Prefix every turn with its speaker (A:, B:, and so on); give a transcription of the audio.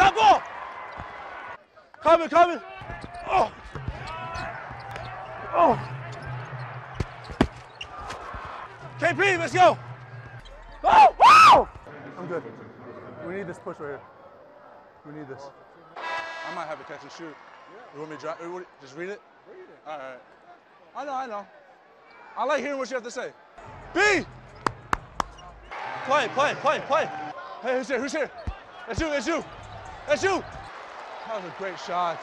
A: Stop ball. Coming, coming. Oh. Oh. KP, let's go. Oh, wow.
B: I'm good. We need this push right here. We need this.
C: I might have a catch and shoot. You want me to drive? you Just read it? Read it. All right. I know, I know. I like hearing what you have to say. B!
A: Play, play, play, play.
C: Hey, who's here? Who's here? That's you, that's you. That's you. That was a great shot.